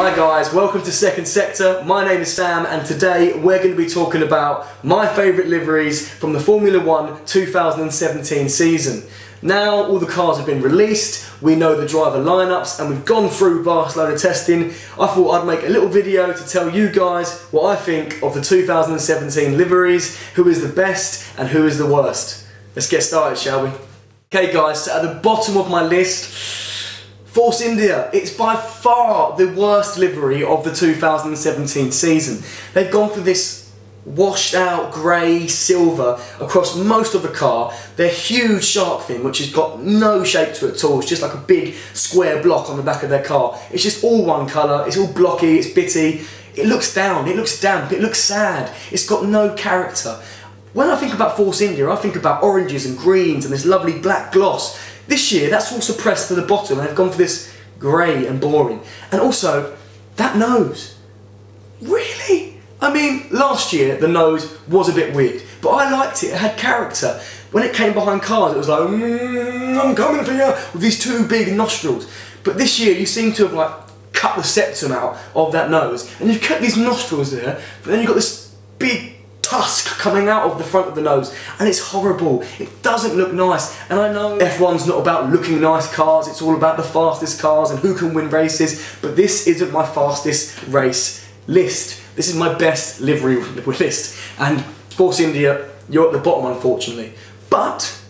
Hi guys, welcome to Second Sector. My name is Sam and today we're going to be talking about my favourite liveries from the Formula 1 2017 season. Now all the cars have been released, we know the driver lineups and we've gone through of testing. I thought I'd make a little video to tell you guys what I think of the 2017 liveries, who is the best and who is the worst. Let's get started shall we? Okay guys, so at the bottom of my list Force India, it's by far the worst livery of the 2017 season. They've gone for this washed out grey silver across most of the car. Their huge shark fin, which has got no shape to it at all, it's just like a big square block on the back of their car. It's just all one colour, it's all blocky, it's bitty. It looks down, it looks damp, it looks sad. It's got no character. When I think about Force India, I think about oranges and greens and this lovely black gloss. This year, that's all suppressed to the bottom and they've gone for this grey and boring. And also, that nose. Really? I mean, last year the nose was a bit weird, but I liked it, it had character. When it came behind cars, it was like, mm, I'm coming for you, with these two big nostrils. But this year you seem to have like cut the septum out of that nose, and you've kept these nostrils there, but then you've got this big tusk coming out of the front of the nose and it's horrible. It doesn't look nice. And I know F1's not about looking nice cars it's all about the fastest cars and who can win races but this isn't my fastest race list. This is my best livery list. And Force India you're at the bottom unfortunately. But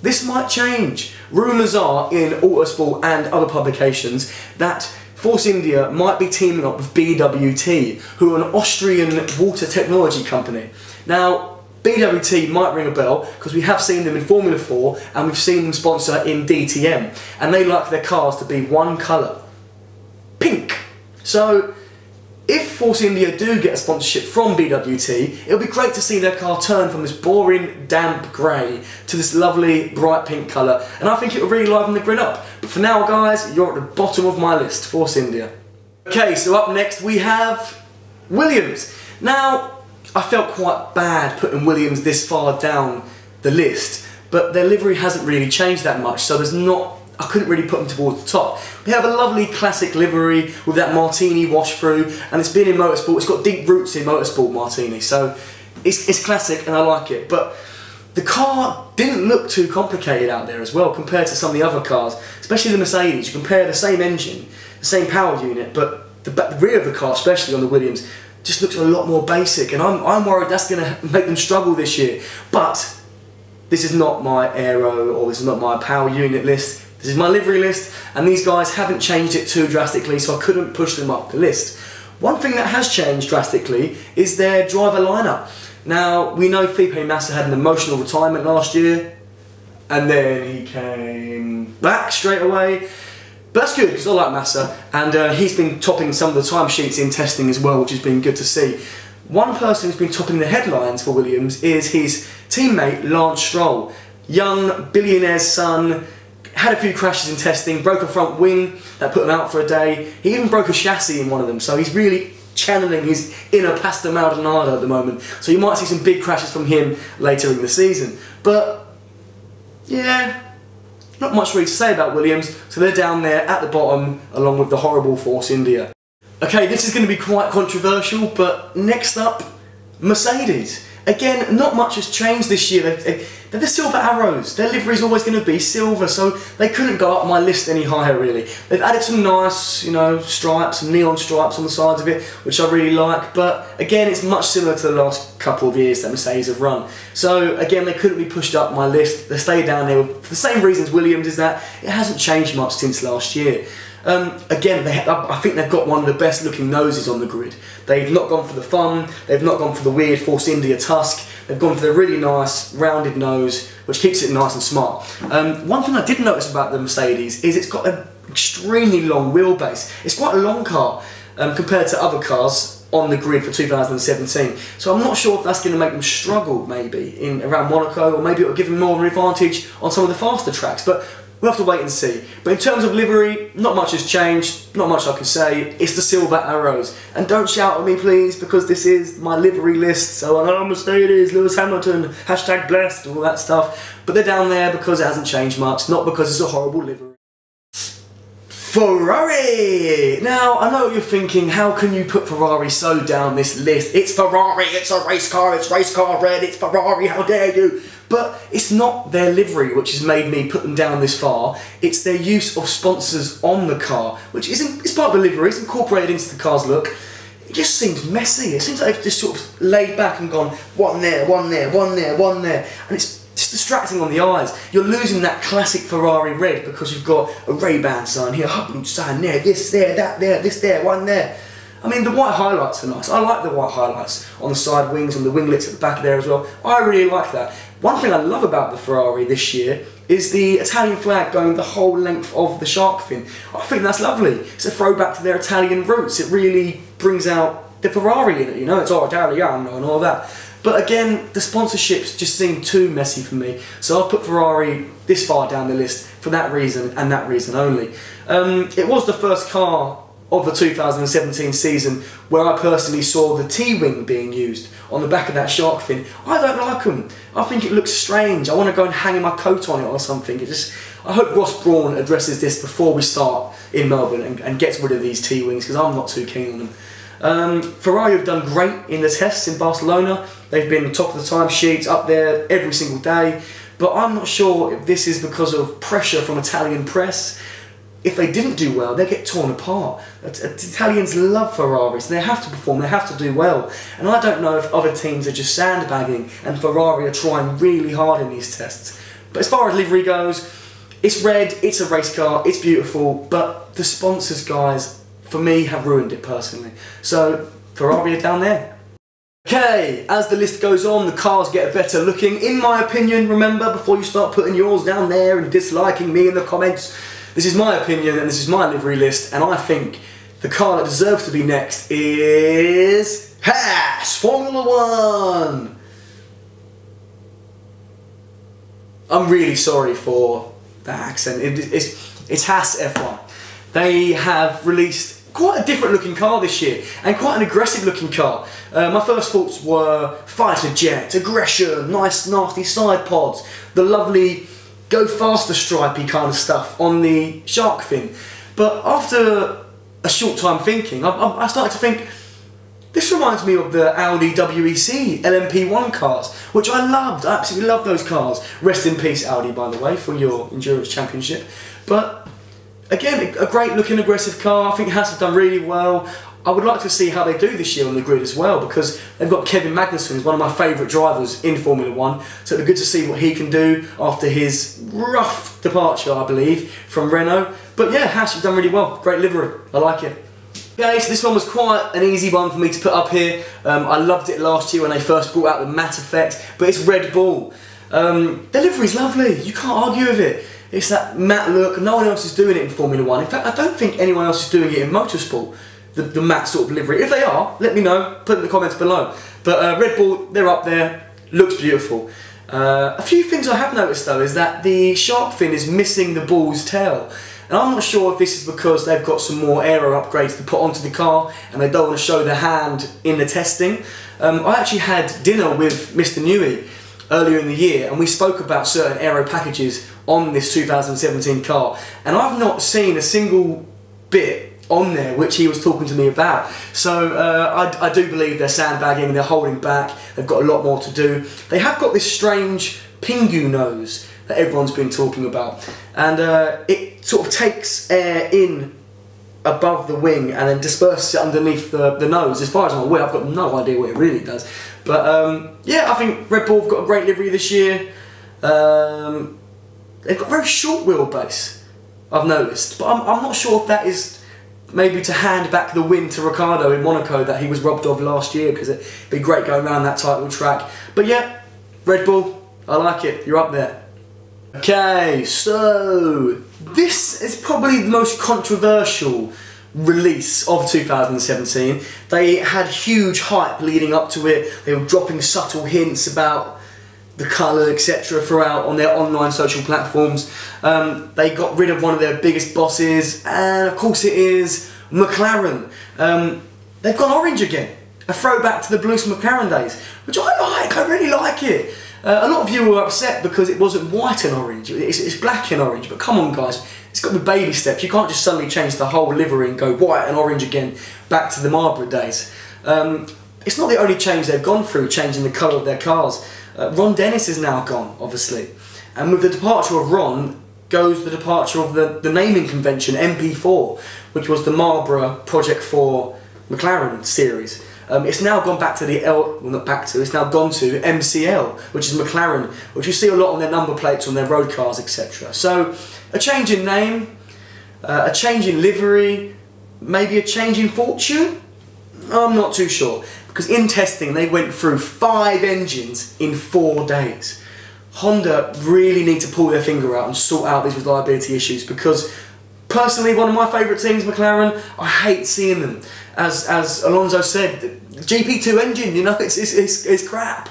this might change. Rumours are in Autosport and other publications that Force India might be teaming up with BWT, who are an Austrian water technology company. Now, BWT might ring a bell because we have seen them in Formula 4 and we've seen them sponsor in DTM and they like their cars to be one colour. Pink. So if Force India do get a sponsorship from BWT, it'll be great to see their car turn from this boring, damp grey to this lovely, bright pink colour, and I think it'll really liven the grid up. But for now, guys, you're at the bottom of my list, Force India. Okay, so up next we have Williams. Now, I felt quite bad putting Williams this far down the list, but their livery hasn't really changed that much, so there's not I couldn't really put them towards the top. They have a lovely classic livery with that Martini wash through, and it's been in motorsport. It's got deep roots in motorsport Martini, so it's, it's classic and I like it. But the car didn't look too complicated out there as well compared to some of the other cars, especially the Mercedes. You compare the same engine, the same power unit, but the, the rear of the car, especially on the Williams, just looks a lot more basic, and I'm, I'm worried that's going to make them struggle this year. But this is not my aero or this is not my power unit list. This is my livery list, and these guys haven't changed it too drastically, so I couldn't push them up the list. One thing that has changed drastically is their driver lineup. Now, we know Felipe Massa had an emotional retirement last year, and then he came back straight away. But that's good because I like Massa, and uh, he's been topping some of the timesheets in testing as well, which has been good to see. One person who's been topping the headlines for Williams is his teammate Lance Stroll, young billionaire's son, had a few crashes in testing, broke a front wing that put him out for a day. He even broke a chassis in one of them, so he's really channeling his inner Pastor Maldonado at the moment. So you might see some big crashes from him later in the season. But, yeah, not much really to say about Williams, so they're down there at the bottom along with the horrible Force India. Okay, this is going to be quite controversial, but next up, Mercedes. Again, not much has changed this year. They're, they're the silver arrows. Their livery is always going to be silver, so they couldn't go up my list any higher, really. They've added some nice, you know, stripes, neon stripes on the sides of it, which I really like, but again, it's much similar to the last couple of years that Mercedes have run. So, again, they couldn't be pushed up my list. They stay down there for the same reasons Williams is that it hasn't changed much since last year. Um, again, they I think they've got one of the best looking noses on the grid. They've not gone for the fun, they've not gone for the weird Force India tusk, they've gone for the really nice rounded nose, which keeps it nice and smart. Um, one thing I did notice about the Mercedes is it's got an extremely long wheelbase. It's quite a long car um, compared to other cars on the grid for 2017. So I'm not sure if that's going to make them struggle maybe in around Monaco or maybe it'll give them more of an advantage on some of the faster tracks. But We'll have to wait and see. But in terms of livery, not much has changed, not much I can say. It's the silver arrows. And don't shout at me please, because this is my livery list. So I know Mercedes, Lewis Hamilton, hashtag blessed, all that stuff. But they're down there because it hasn't changed much, not because it's a horrible livery. Ferrari! Now, I know you're thinking, how can you put Ferrari so down this list? It's Ferrari, it's a race car, it's race car red, it's Ferrari, how dare you? But it's not their livery which has made me put them down this far, it's their use of sponsors on the car, which isn't, it's part of the livery, it's incorporated into the car's look. It just seems messy, it seems like they've just sort of laid back and gone, one there, one there, one there, one there, and it's it's distracting on the eyes. You're losing that classic Ferrari red because you've got a Ray-Ban sign here, Hublot sign there, this there, that there, this there, one there. I mean, the white highlights are nice. I like the white highlights on the side wings and the winglets at the back of there as well. I really like that. One thing I love about the Ferrari this year is the Italian flag going the whole length of the shark fin. I think that's lovely. It's a throwback to their Italian roots. It really brings out the Ferrari in it, you know, it's all Italiano and all that. But again, the sponsorships just seem too messy for me. So I've put Ferrari this far down the list for that reason and that reason only. Um, it was the first car of the 2017 season where I personally saw the T-wing being used on the back of that shark fin. I don't like them. I think it looks strange. I want to go and hang my coat on it or something. It just, I hope Ross Brawn addresses this before we start in Melbourne and, and gets rid of these T-wings because I'm not too keen on them. Um, Ferrari have done great in the tests in Barcelona. They've been top of the timesheets, up there every single day. But I'm not sure if this is because of pressure from Italian press. If they didn't do well, they get torn apart. Uh, Italians love Ferraris. They have to perform. They have to do well. And I don't know if other teams are just sandbagging and Ferrari are trying really hard in these tests. But as far as livery goes, it's red, it's a race car, it's beautiful, but the sponsors, guys, for me, have ruined it personally. So, Ferrari are down there. Okay, as the list goes on, the cars get better looking. In my opinion, remember, before you start putting yours down there and disliking me in the comments, this is my opinion and this is my livery list, and I think the car that deserves to be next is Haas Formula One. I'm really sorry for the accent. It, it's, it's Haas F1. They have released quite a different looking car this year and quite an aggressive looking car. Uh, my first thoughts were fighter jet, aggression, nice nasty side pods, the lovely go faster stripey kind of stuff on the shark fin. But after a short time thinking, I, I started to think, this reminds me of the Audi WEC LMP1 cars, which I loved. I absolutely love those cars. Rest in peace, Audi, by the way, for your endurance championship. But Again, a great looking aggressive car. I think Haas have done really well. I would like to see how they do this year on the grid as well because they've got Kevin Magnussen, who's one of my favourite drivers in Formula One. So it'd be good to see what he can do after his rough departure, I believe, from Renault. But yeah, Haas have done really well. Great livery. I like it. Okay, so this one was quite an easy one for me to put up here. Um, I loved it last year when they first brought out the matte effect, but it's Red Bull. Um, the livery's lovely, you can't argue with it. It's that matte look. No one else is doing it in Formula One. In fact, I don't think anyone else is doing it in motorsport. The, the sort of livery. If they are, let me know. Put in the comments below. But uh, Red Bull, they're up there. Looks beautiful. Uh, a few things I have noticed though is that the shark fin is missing the bull's tail. And I'm not sure if this is because they've got some more aero upgrades to put onto the car and they don't want to show their hand in the testing. Um, I actually had dinner with Mr. Newey earlier in the year and we spoke about certain aero packages on this 2017 car and I've not seen a single bit on there which he was talking to me about. So uh, I, I, do believe they're sandbagging they're holding back they've got a lot more to do. They have got this strange pingu nose that everyone's been talking about. And uh, it sort of takes air in above the wing and then disperses it underneath the, the nose. As far as I'm aware I've got no idea what it really does. But um, yeah I think Red Bull have got a great livery this year. Um, They've got a very short wheelbase, I've noticed. But I'm, I'm not sure if that is maybe to hand back the win to Ricciardo in Monaco that he was robbed of last year because it'd be great going around that title track. But yeah, Red Bull, I like it. You're up there. Okay, so this is probably the most controversial release of 2017. They had huge hype leading up to it. They were dropping subtle hints about the colour, etc., throughout on their online social platforms. Um, they got rid of one of their biggest bosses, and of course, it is McLaren. Um, they've gone orange again, a throwback to the Bruce McLaren days, which I like. I really like it. Uh, a lot of you were upset because it wasn't white and orange, it's, it's black and orange, but come on guys, it's got to be baby steps. You can't just suddenly change the whole livery and go white and orange again, back to the Marlboro days. Um, it's not the only change they've gone through, changing the colour of their cars. Uh, Ron Dennis is now gone, obviously. And with the departure of Ron, goes the departure of the, the naming convention, MP4, which was the Marlboro Project 4 McLaren series. Um, it's now gone back to the L, well not back to, it's now gone to MCL, which is McLaren, which you see a lot on their number plates on their road cars, etc. So, a change in name, uh, a change in livery, maybe a change in fortune? I'm not too sure. Because in testing, they went through five engines in four days. Honda really need to pull their finger out and sort out these reliability issues because personally one of my favourite teams, McLaren, I hate seeing them. As as Alonso said, GP2 engine, you know, it's, it's, it's, it's crap.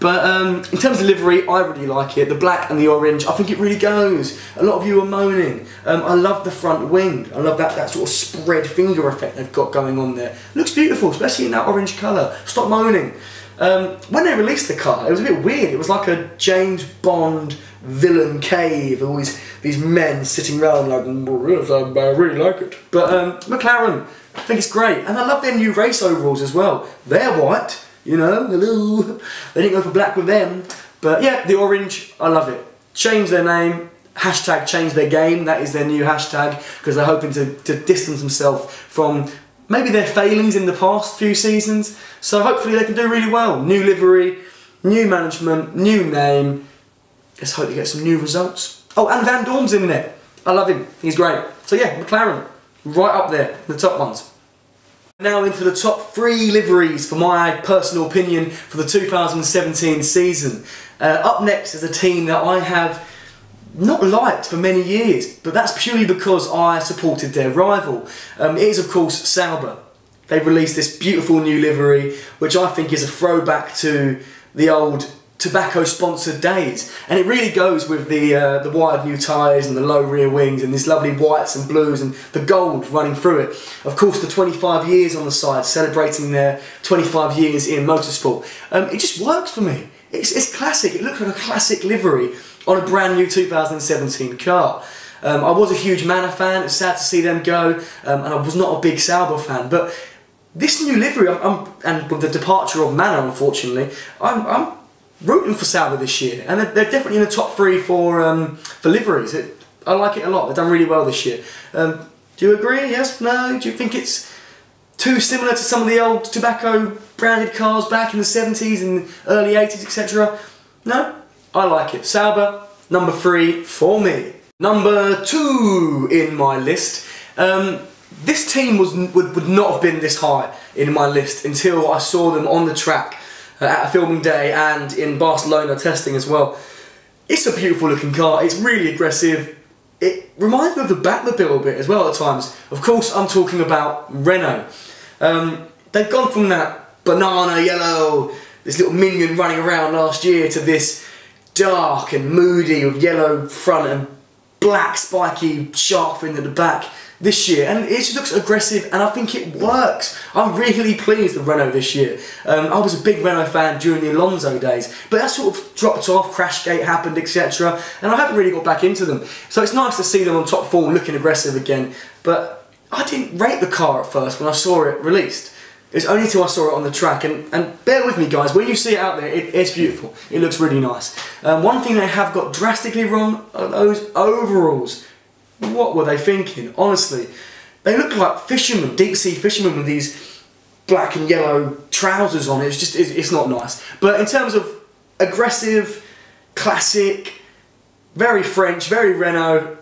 But um, in terms of livery, I really like it. The black and the orange, I think it really goes. A lot of you are moaning. Um, I love the front wing. I love that, that sort of spread finger effect they've got going on there. Looks beautiful, especially in that orange colour. Stop moaning. Um, when they released the car, it was a bit weird. It was like a James Bond villain cave, all these these men sitting around like, mm, I really like it. But um, McLaren, I think it's great, and I love their new race overalls as well. They're white, you know. Hello, they didn't go for black with them, but yeah, the orange, I love it. Change their name. Hashtag change their game, that is their new hashtag, because they're hoping to, to distance themselves from maybe their failings in the past few seasons. So hopefully they can do really well. New livery, new management, new name. Let's hope they get some new results. Oh, and Vandoorne's in there. I love him. He's great. So yeah, McLaren, right up there, the top ones. Now into the top three liveries for my personal opinion for the 2017 season. Uh, up next is a team that I have not liked for many years, but that's purely because I supported their rival. Um, it is, of course, Sauber. They've released this beautiful new livery, which I think is a throwback to the old tobacco sponsored days. And it really goes with the uh, the wide new tyres and the low rear wings and these lovely whites and blues and the gold running through it. Of course the 25 years on the side celebrating their 25 years in motorsport. Um, it just works for me. It's, it's classic. It looks like a classic livery on a brand new 2017 car. Um, I was a huge Manor fan, it's sad to see them go, um, and I was not a big Sauber fan, but this new livery, I'm, I'm, and with the departure of Manor, unfortunately, I'm, I'm rooting for Sauber this year, and they're, they're, definitely in the top three for um, for liveries. It, I like it a lot. They've done really well this year. Um, do you agree? Yes? No? Do you think it's too similar to some of the old tobacco branded cars back in the 70s and early 80s, etc.? No? I like it. Sauber, number three for me. Number two in my list. Um, this team was would, would not have been this high in my list until I saw them on the track at a filming day and in Barcelona testing as well. It's a beautiful looking car, it's really aggressive. It reminds me of the Batmobile a bit as well at times. Of course I'm talking about Renault. Um, they've gone from that banana yellow, this little minion running around last year to this dark and moody with yellow front and black spiky shark fin at the back this year and it just looks aggressive and I think it works. I'm really pleased with Renault this year. Um, I was a big Renault fan during the Alonso days but that sort of dropped off, Crashgate happened etc and I haven't really got back into them. So it's nice to see them on top form looking aggressive again but I didn't rate the car at first when I saw it released. It's only till I saw it on the track, and, and bear with me guys, when you see it out there, it, it's beautiful. It looks really nice. Um, one thing they have got drastically wrong are those overalls. What were they thinking? Honestly, they look like fishermen, deep sea fishermen with these black and yellow trousers on. It's just, it's, it's not nice. But in terms of aggressive, classic, very French, very Renault,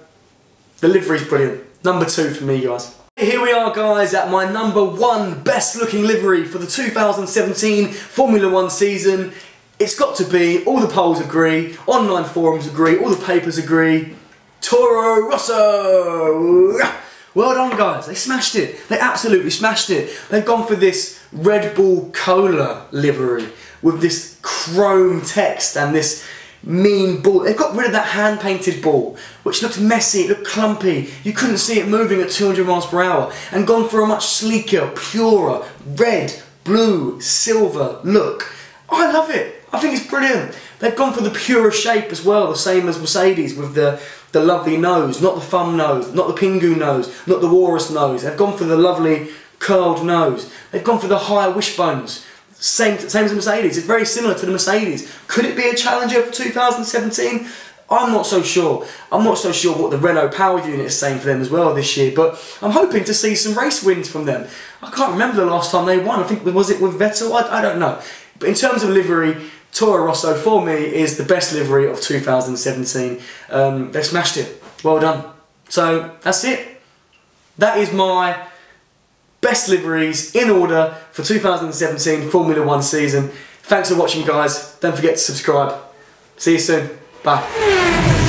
the livery's brilliant. Number two for me, guys. Here we are guys at my number one best looking livery for the 2017 Formula One season. It's got to be, all the polls agree, online forums agree, all the papers agree, Toro Rosso! Well done guys, they smashed it. They absolutely smashed it. They've gone for this Red Bull Cola livery with this chrome text and this mean ball. They've got rid of that hand painted ball, which looked messy, it looked clumpy. You couldn't see it moving at 200 miles per hour, and gone for a much sleeker, purer, red, blue, silver look. I love it. I think it's brilliant. They've gone for the purer shape as well, the same as Mercedes with the, the lovely nose, not the thumb nose, not the Pingu nose, not the Walrus nose. They've gone for the lovely curled nose. They've gone for the higher wishbones. Same, same as Mercedes. It's very similar to the Mercedes. Could it be a challenger for 2017? I'm not so sure. I'm not so sure what the Renault power unit is saying for them as well this year, but I'm hoping to see some race wins from them. I can't remember the last time they won. I think, was it with Vettel? I, I don't know. But in terms of livery, Toro Rosso for me is the best livery of 2017. Um, they've smashed it. Well done. So that's it. That is my best liveries in order for 2017 Formula One season. Thanks for watching guys. Don't forget to subscribe. See you soon. Bye.